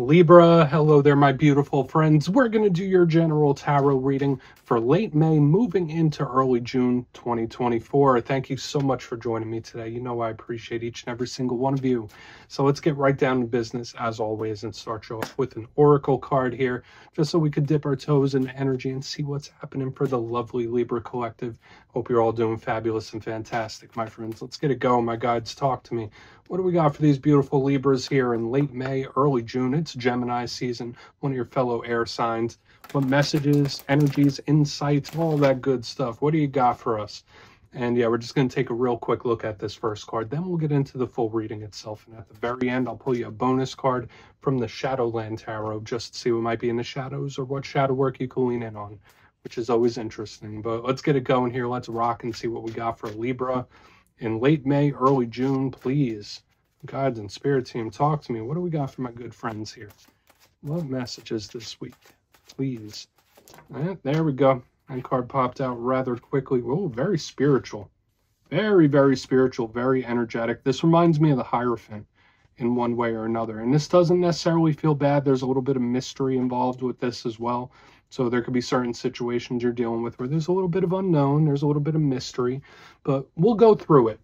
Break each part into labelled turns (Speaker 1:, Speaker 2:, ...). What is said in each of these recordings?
Speaker 1: Libra, hello there, my beautiful friends. We're going to do your general tarot reading for late May, moving into early June 2024. Thank you so much for joining me today. You know I appreciate each and every single one of you. So let's get right down to business, as always, and start you off with an oracle card here, just so we could dip our toes into energy and see what's happening for the lovely Libra collective. Hope you're all doing fabulous and fantastic, my friends. Let's get it going. My guides, talk to me. What do we got for these beautiful Libras here in late May, early June? It's Gemini season, one of your fellow air signs. What messages, energies, insights, all that good stuff. What do you got for us? And yeah, we're just going to take a real quick look at this first card. Then we'll get into the full reading itself. And at the very end, I'll pull you a bonus card from the Shadowland Tarot just to see what might be in the shadows or what shadow work you can lean in on, which is always interesting. But let's get it going here. Let's rock and see what we got for Libra in late May, early June, please. Guides and spirit team, talk to me. What do we got for my good friends here? Love messages this week? Please. Right, there we go. And card popped out rather quickly. Oh, very spiritual. Very, very spiritual, very energetic. This reminds me of the Hierophant in one way or another. And this doesn't necessarily feel bad. There's a little bit of mystery involved with this as well. So there could be certain situations you're dealing with where there's a little bit of unknown, there's a little bit of mystery, but we'll go through it.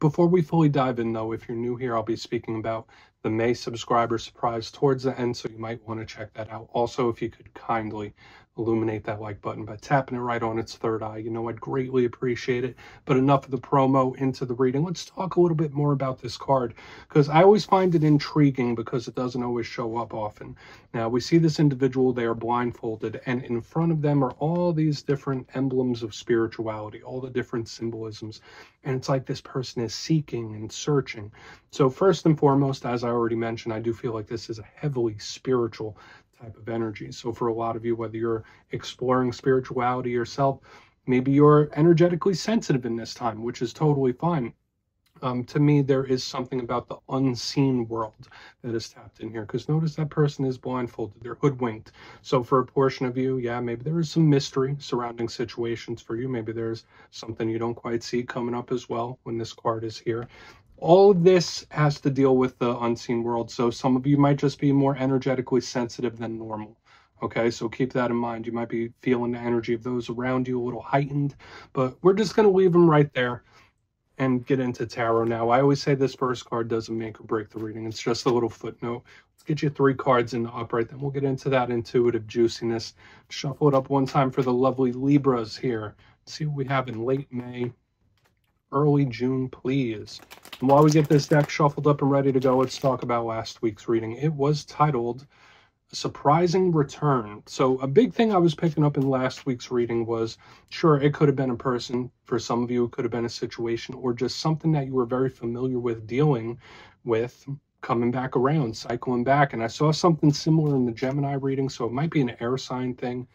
Speaker 1: Before we fully dive in, though, if you're new here, I'll be speaking about the May subscriber surprise towards the end, so you might want to check that out. Also, if you could kindly illuminate that like button by tapping it right on its third eye. You know, I'd greatly appreciate it. But enough of the promo into the reading. Let's talk a little bit more about this card because I always find it intriguing because it doesn't always show up often. Now, we see this individual, they are blindfolded, and in front of them are all these different emblems of spirituality, all the different symbolisms. And it's like this person is seeking and searching. So, first and foremost, as I already mentioned, I do feel like this is a heavily spiritual type of energy. So for a lot of you, whether you're exploring spirituality yourself, maybe you're energetically sensitive in this time, which is totally fine. Um, to me, there is something about the unseen world that is tapped in here. Because notice that person is blindfolded, they're hoodwinked. So, for a portion of you, yeah, maybe there is some mystery surrounding situations for you. Maybe there's something you don't quite see coming up as well when this card is here all of this has to deal with the unseen world. So some of you might just be more energetically sensitive than normal. Okay, so keep that in mind. You might be feeling the energy of those around you a little heightened, but we're just going to leave them right there and get into tarot now. I always say this first card doesn't make or break the reading. It's just a little footnote. Let's get you three cards in the upright, then we'll get into that intuitive juiciness. Shuffle it up one time for the lovely Libras here. See what we have in late May, early June, please. And while we get this deck shuffled up and ready to go, let's talk about last week's reading. It was titled Surprising Return. So, a big thing I was picking up in last week's reading was sure, it could have been a person. For some of you, it could have been a situation or just something that you were very familiar with dealing with coming back around, cycling back. And I saw something similar in the Gemini reading, so it might be an air sign thing.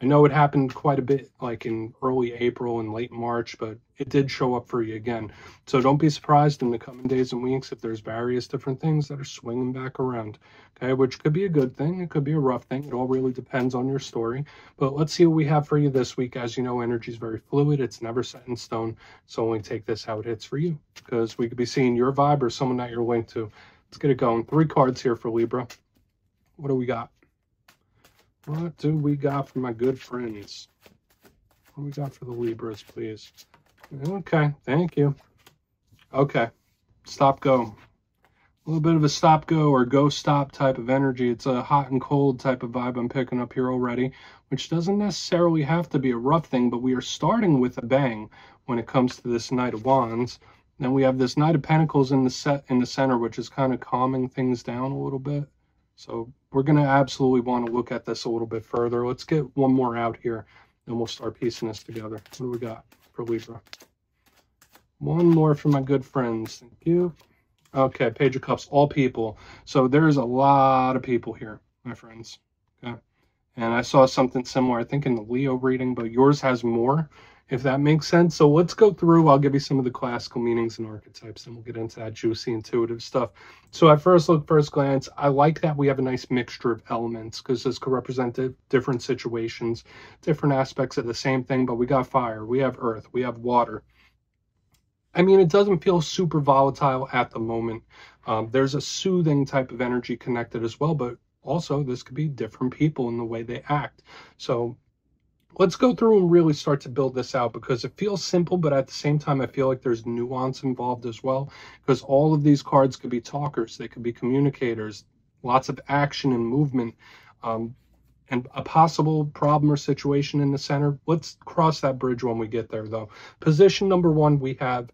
Speaker 1: I know it happened quite a bit like in early April and late March, but it did show up for you again. So don't be surprised in the coming days and weeks if there's various different things that are swinging back around. Okay, which could be a good thing. It could be a rough thing. It all really depends on your story. But let's see what we have for you this week. As you know, energy is very fluid. It's never set in stone. So only take this how it hits for you because we could be seeing your vibe or someone that you're linked to. Let's get it going. Three cards here for Libra. What do we got? What do we got for my good friends? What do we got for the Libras, please? Okay, thank you. Okay, stop go. A little bit of a stop go or go stop type of energy. It's a hot and cold type of vibe I'm picking up here already, which doesn't necessarily have to be a rough thing, but we are starting with a bang when it comes to this Knight of Wands. Then we have this Knight of Pentacles in the set in the center, which is kind of calming things down a little bit. So we're going to absolutely want to look at this a little bit further. Let's get one more out here, and we'll start piecing this together. What do we got for Libra? One more for my good friends. Thank you. Okay, Page of Cups, all people. So there's a lot of people here, my friends. Okay. And I saw something similar, I think, in the Leo reading, but yours has more if that makes sense. So let's go through. I'll give you some of the classical meanings and archetypes, and we'll get into that juicy, intuitive stuff. So at first look, first glance, I like that we have a nice mixture of elements because this could represent different situations, different aspects of the same thing. But we got fire, we have earth, we have water. I mean, it doesn't feel super volatile at the moment. Um, there's a soothing type of energy connected as well, but also this could be different people in the way they act. So let's go through and really start to build this out because it feels simple, but at the same time, I feel like there's nuance involved as well. Because all of these cards could be talkers, they could be communicators, lots of action and movement, um, and a possible problem or situation in the center. Let's cross that bridge when we get there, though. Position number one, we have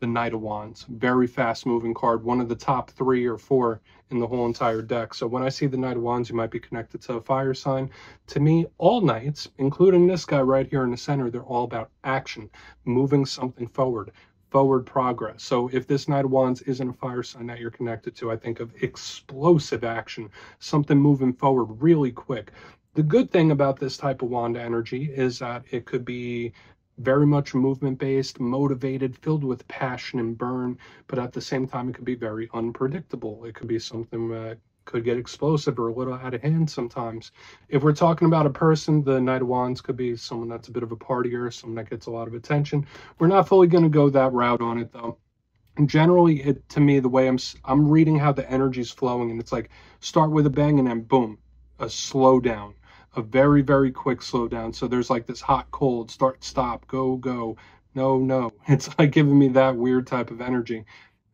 Speaker 1: the Knight of Wands. Very fast moving card, one of the top three or four in the whole entire deck. So when I see the Knight of Wands, you might be connected to a fire sign. To me, all knights, including this guy right here in the center, they're all about action, moving something forward, forward progress. So if this Knight of Wands isn't a fire sign that you're connected to, I think of explosive action, something moving forward really quick. The good thing about this type of wand energy is that it could be very much movement based, motivated, filled with passion and burn, but at the same time, it could be very unpredictable. It could be something that could get explosive or a little out of hand sometimes. If we're talking about a person, the Knight of Wands could be someone that's a bit of a partier, someone that gets a lot of attention. We're not fully going to go that route on it though. And generally, it to me, the way I'm I'm reading how the energy is flowing, and it's like start with a bang and then boom, a slowdown a very, very quick slowdown. So there's like this hot, cold, start, stop, go, go, no, no. It's like giving me that weird type of energy.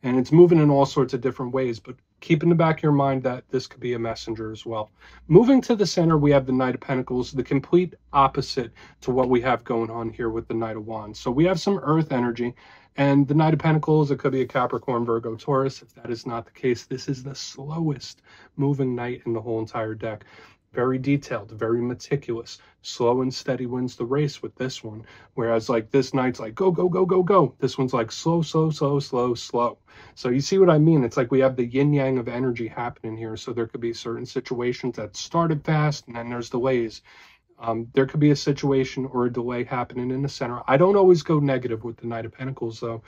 Speaker 1: And it's moving in all sorts of different ways, but keep in the back of your mind that this could be a messenger as well. Moving to the center, we have the Knight of Pentacles, the complete opposite to what we have going on here with the Knight of Wands. So we have some earth energy, and the Knight of Pentacles, it could be a Capricorn, Virgo, Taurus. If that is not the case, this is the slowest moving knight in the whole entire deck very detailed, very meticulous. Slow and steady wins the race with this one. Whereas like this knight's like go, go, go, go, go. This one's like slow, slow, slow, slow, slow. So you see what I mean? It's like we have the yin yang of energy happening here. So there could be certain situations that started fast and then there's delays. Um, there could be a situation or a delay happening in the center. I don't always go negative with the Knight of Pentacles though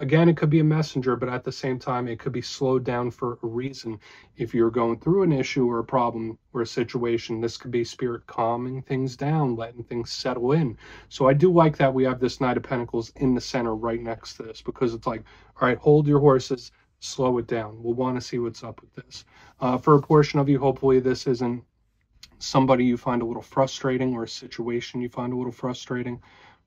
Speaker 1: again, it could be a messenger, but at the same time, it could be slowed down for a reason. If you're going through an issue or a problem or a situation, this could be spirit calming things down, letting things settle in. So I do like that we have this Knight of Pentacles in the center right next to this because it's like, all right, hold your horses, slow it down. We'll want to see what's up with this. Uh, for a portion of you, hopefully this isn't somebody you find a little frustrating or a situation you find a little frustrating.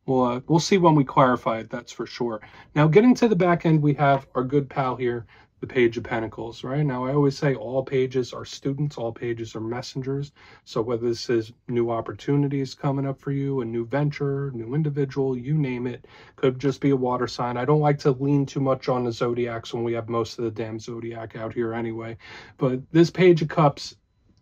Speaker 1: We'll, uh, we'll see when we clarify it, that's for sure. Now, getting to the back end, we have our good pal here, the Page of Pentacles, right? Now, I always say all pages are students, all pages are messengers. So whether this is new opportunities coming up for you, a new venture, new individual, you name it, could just be a water sign. I don't like to lean too much on the zodiacs when we have most of the damn zodiac out here anyway. But this Page of Cups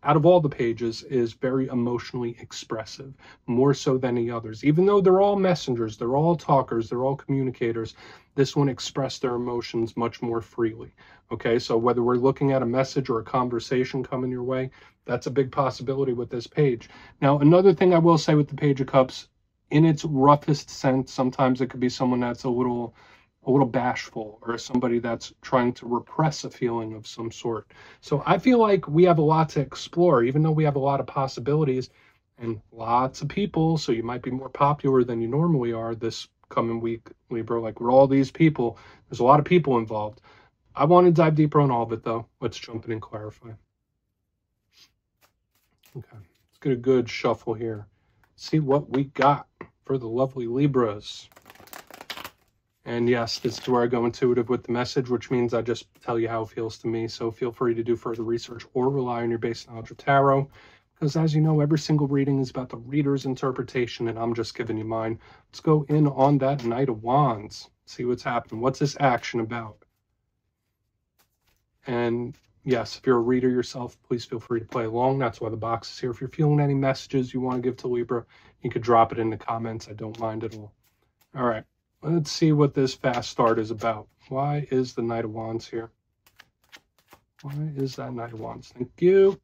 Speaker 1: out of all the pages is very emotionally expressive, more so than the others. Even though they're all messengers, they're all talkers, they're all communicators, this one expressed their emotions much more freely. Okay, so whether we're looking at a message or a conversation coming your way, that's a big possibility with this page. Now, another thing I will say with the Page of Cups, in its roughest sense, sometimes it could be someone that's a little a little bashful or somebody that's trying to repress a feeling of some sort. So I feel like we have a lot to explore, even though we have a lot of possibilities and lots of people. So you might be more popular than you normally are this coming week, Libra. Like we're all these people. There's a lot of people involved. I want to dive deeper on all of it though. Let's jump in and clarify. Okay, let's get a good shuffle here. See what we got for the lovely Libras. And yes, this is where I go intuitive with the message, which means I just tell you how it feels to me. So feel free to do further research or rely on your base knowledge of tarot. Because as you know, every single reading is about the reader's interpretation, and I'm just giving you mine. Let's go in on that Knight of Wands. See what's happening. What's this action about? And yes, if you're a reader yourself, please feel free to play along. That's why the box is here. If you're feeling any messages you want to give to Libra, you could drop it in the comments. I don't mind at all. All right. Let's see what this fast start is about. Why is the Knight of Wands here? Why is that Knight of Wands? Thank you.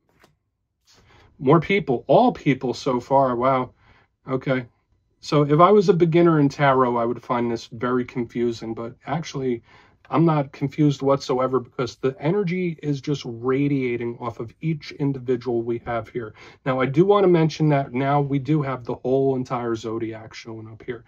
Speaker 1: More people, all people so far. Wow. Okay. So if I was a beginner in tarot, I would find this very confusing, but actually I'm not confused whatsoever because the energy is just radiating off of each individual we have here. Now, I do want to mention that now we do have the whole entire zodiac showing up here.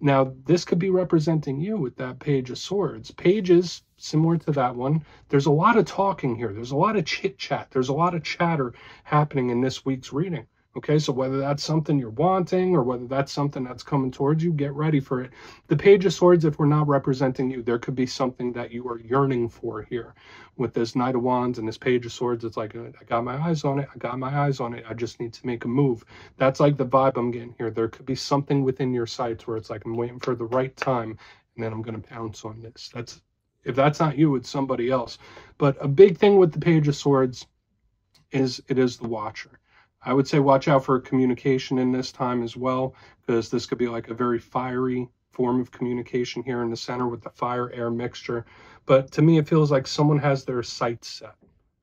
Speaker 1: Now, this could be representing you with that Page of Swords. Pages similar to that one. There's a lot of talking here. There's a lot of chit chat. There's a lot of chatter happening in this week's reading. Okay, so whether that's something you're wanting or whether that's something that's coming towards you, get ready for it. The Page of Swords, if we're not representing you, there could be something that you are yearning for here. With this Knight of Wands and this Page of Swords, it's like, I got my eyes on it. I got my eyes on it. I just need to make a move. That's like the vibe I'm getting here. There could be something within your sights where it's like, I'm waiting for the right time and then I'm going to pounce on this. That's if that's not you, it's somebody else. But a big thing with the Page of Swords is it is the Watcher I would say watch out for communication in this time as well, because this could be like a very fiery form of communication here in the center with the fire air mixture. But to me, it feels like someone has their sights set.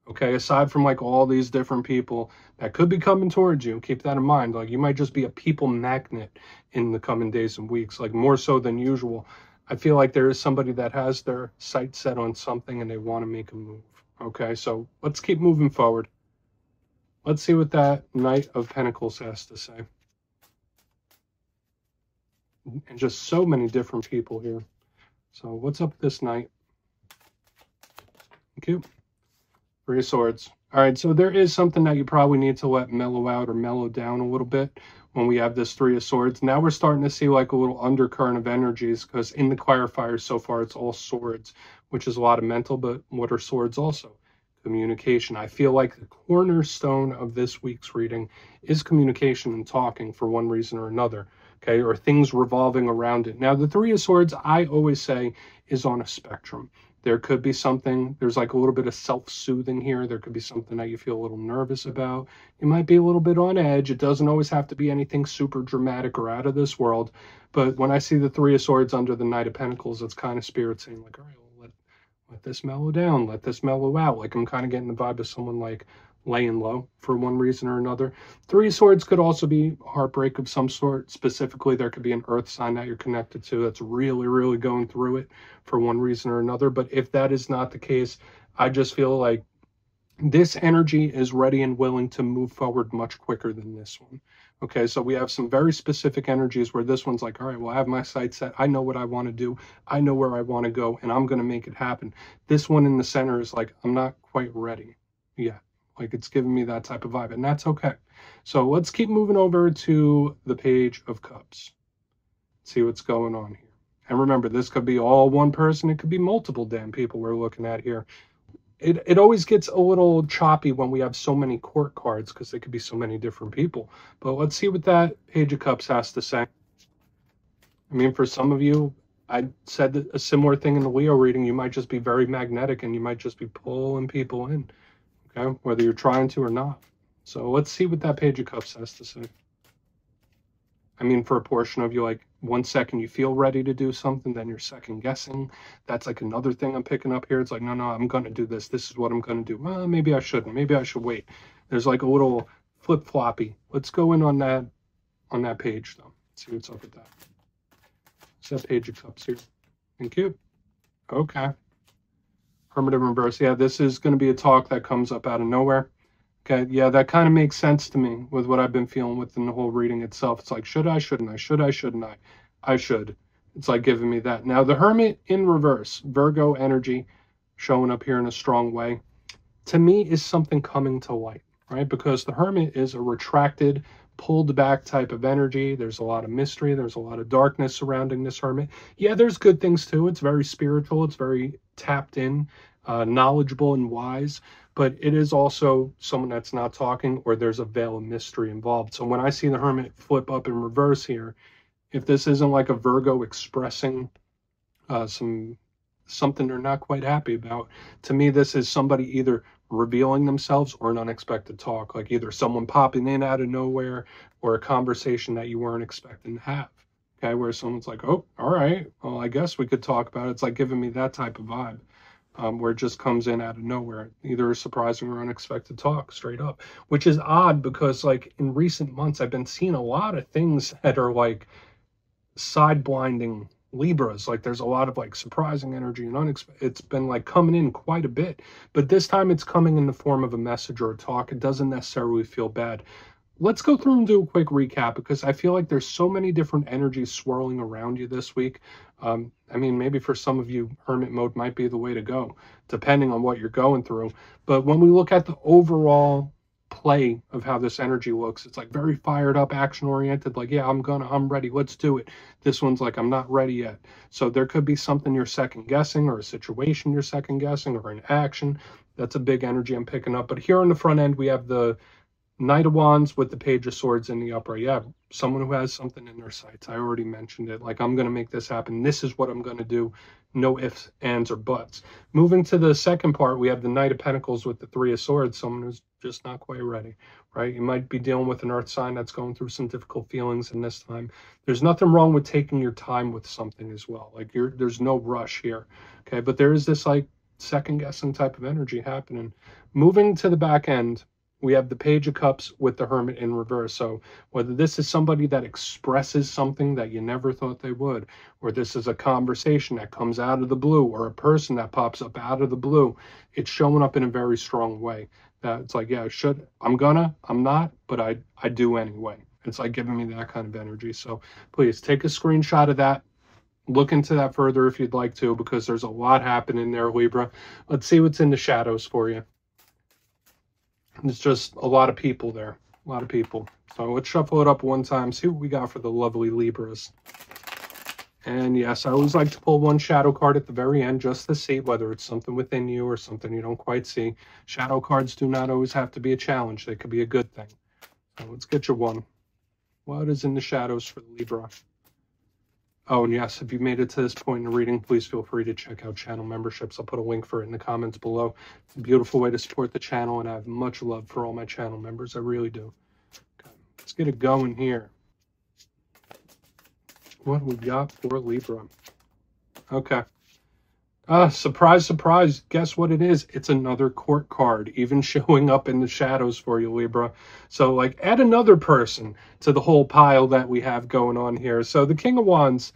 Speaker 1: Okay, aside from like all these different people that could be coming towards you, keep that in mind. Like you might just be a people magnet in the coming days and weeks, like more so than usual. I feel like there is somebody that has their sights set on something and they want to make a move. Okay, so let's keep moving forward. Let's see what that Knight of Pentacles has to say. And just so many different people here. So what's up this knight? Thank you. Three of Swords. All right, so there is something that you probably need to let mellow out or mellow down a little bit when we have this Three of Swords. Now we're starting to see like a little undercurrent of energies because in the clarifiers so far it's all swords, which is a lot of mental, but what are swords also? Communication. I feel like the cornerstone of this week's reading is communication and talking for one reason or another, okay, or things revolving around it. Now, the Three of Swords, I always say, is on a spectrum. There could be something, there's like a little bit of self soothing here. There could be something that you feel a little nervous about. You might be a little bit on edge. It doesn't always have to be anything super dramatic or out of this world. But when I see the Three of Swords under the Knight of Pentacles, it's kind of spirit saying, like, all right, let this mellow down, let this mellow out. Like I'm kind of getting the vibe of someone like laying low for one reason or another. Three swords could also be heartbreak of some sort. Specifically, there could be an earth sign that you're connected to that's really, really going through it for one reason or another. But if that is not the case, I just feel like this energy is ready and willing to move forward much quicker than this one. Okay, so we have some very specific energies where this one's like, all right, well, I have my sights set. I know what I want to do. I know where I want to go, and I'm going to make it happen. This one in the center is like, I'm not quite ready yet. Like it's giving me that type of vibe, and that's okay. So let's keep moving over to the page of cups. See what's going on here. And remember, this could be all one person. It could be multiple damn people we're looking at here it, it always gets a little choppy when we have so many court cards because there could be so many different people. But let's see what that Page of Cups has to say. I mean, for some of you, I said a similar thing in the Leo reading. You might just be very magnetic and you might just be pulling people in, okay, whether you're trying to or not. So let's see what that Page of Cups has to say. I mean, for a portion of you, like one second you feel ready to do something, then you're second guessing. That's like another thing I'm picking up here. It's like, no, no, I'm going to do this. This is what I'm going to do. Well, maybe I shouldn't. Maybe I should wait. There's like a little flip floppy. Let's go in on that on that page though. see what's up with that. It's that cups here. Thank you. Okay. Primitive reverse. Yeah, this is going to be a talk that comes up out of nowhere. Okay, yeah, that kind of makes sense to me with what I've been feeling within the whole reading itself. It's like, should I, shouldn't I, should I, shouldn't I? I should. It's like giving me that. Now, the Hermit in reverse, Virgo energy showing up here in a strong way, to me is something coming to light, right? Because the Hermit is a retracted, pulled back type of energy. There's a lot of mystery, there's a lot of darkness surrounding this Hermit. Yeah, there's good things too. It's very spiritual, it's very tapped in, uh, knowledgeable, and wise but it is also someone that's not talking or there's a veil of mystery involved. So when I see the hermit flip up in reverse here, if this isn't like a Virgo expressing uh, some something they're not quite happy about, to me this is somebody either revealing themselves or an unexpected talk, like either someone popping in out of nowhere or a conversation that you weren't expecting to have. Okay, where someone's like, "Oh, all right, well, I guess we could talk about it." It's like giving me that type of vibe um, where it just comes in out of nowhere, either a surprising or unexpected talk straight up, which is odd because like in recent months, I've been seeing a lot of things that are like side blinding Libras. Like there's a lot of like surprising energy and unexpected. It's been like coming in quite a bit, but this time it's coming in the form of a message or a talk. It doesn't necessarily feel bad. Let's go through and do a quick recap because I feel like there's so many different energies swirling around you this week. Um, I mean, maybe for some of you, hermit mode might be the way to go, depending on what you're going through. But when we look at the overall play of how this energy looks, it's like very fired up, action oriented, like, yeah, I'm gonna, I'm ready, let's do it. This one's like, I'm not ready yet. So there could be something you're second guessing, or a situation you're second guessing, or an action. That's a big energy I'm picking up. But here on the front end, we have the Knight of Wands with the Page of Swords in the upper. Yeah, someone who has something in their sights. I already mentioned it. Like, I'm going to make this happen. This is what I'm going to do. No ifs, ands, or buts. Moving to the second part, we have the Knight of Pentacles with the Three of Swords. Someone who's just not quite ready, right? You might be dealing with an earth sign that's going through some difficult feelings in this time. There's nothing wrong with taking your time with something as well. Like, you're, there's no rush here, okay? But there is this, like, second guessing type of energy happening. Moving to the back end, we have the page of cups with the hermit in reverse. So whether this is somebody that expresses something that you never thought they would or this is a conversation that comes out of the blue or a person that pops up out of the blue it's showing up in a very strong way. That it's like yeah I should i'm gonna i'm not but i i do anyway. It's like giving me that kind of energy. So please take a screenshot of that. Look into that further if you'd like to because there's a lot happening there libra. Let's see what's in the shadows for you it's just a lot of people there. A lot of people. So let's shuffle it up one time, see what we got for the lovely Libras. And yes, I always like to pull one shadow card at the very end just to see whether it's something within you or something you don't quite see. Shadow cards do not always have to be a challenge. They could be a good thing. So let's get you one. What is in the shadows for the Libra? Oh, and yes, if you made it to this point in the reading, please feel free to check out channel memberships. I'll put a link for it in the comments below. It's a beautiful way to support the channel, and I have much love for all my channel members. I really do. Okay, let's get it going here. What we got for Libra? Okay. Uh, surprise, surprise. Guess what it is? It's another court card, even showing up in the shadows for you, Libra. So, like, add another person to the whole pile that we have going on here. So, the King of Wands,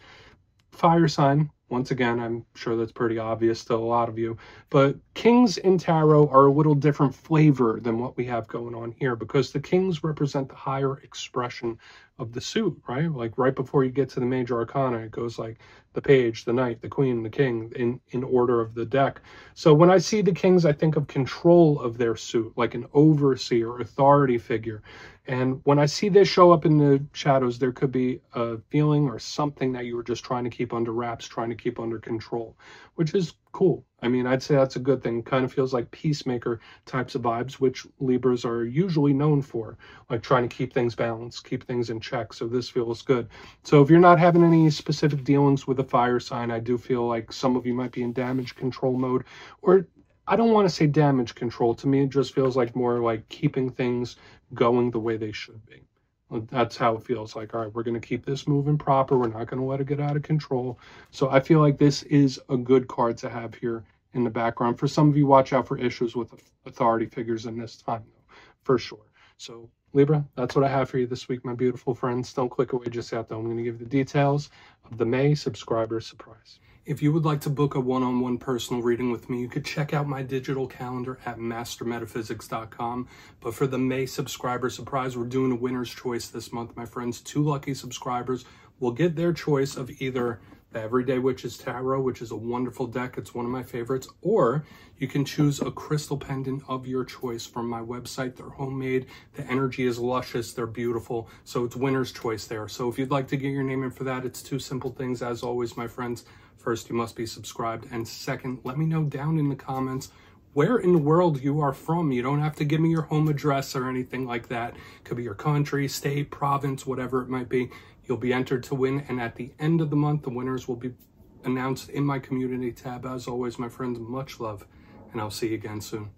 Speaker 1: fire sign, once again, I'm sure that's pretty obvious to a lot of you, but kings in tarot are a little different flavor than what we have going on here because the kings represent the higher expression of the suit, right? Like right before you get to the major arcana, it goes like the page, the knight, the queen, the king in, in order of the deck. So when I see the kings, I think of control of their suit, like an overseer, authority figure. And when I see this show up in the shadows, there could be a feeling or something that you were just trying to keep under wraps, trying to keep under control, which is cool. I mean, I'd say that's a good thing. Kind of feels like peacemaker types of vibes, which Libras are usually known for, like trying to keep things balanced, keep things in check. So this feels good. So if you're not having any specific dealings with a fire sign, I do feel like some of you might be in damage control mode, or I don't want to say damage control. To me, it just feels like more like keeping things going the way they should be. That's how it feels like, all right, we're going to keep this moving proper. We're not going to let it get out of control. So I feel like this is a good card to have here in the background. For some of you, watch out for issues with authority figures in this time, though, for sure. So Libra, that's what I have for you this week, my beautiful friends. Don't click away just yet, though. I'm going to give you the details of the May subscriber surprise. If you would like to book a one-on-one personal reading with me, you could check out my digital calendar at mastermetaphysics.com. But for the May subscriber surprise, we're doing a winner's choice this month, my friends. Two lucky subscribers will get their choice of either the Everyday Witches Tarot, which is a wonderful deck. It's one of my favorites. Or you can choose a crystal pendant of your choice from my website. They're homemade. The energy is luscious. They're beautiful. So it's winner's choice there. So if you'd like to get your name in for that, it's two simple things. As always, my friends, First, you must be subscribed. And second, let me know down in the comments where in the world you are from. You don't have to give me your home address or anything like that. It could be your country, state, province, whatever it might be. You'll be entered to win. And at the end of the month, the winners will be announced in my community tab. As always, my friends, much love, and I'll see you again soon.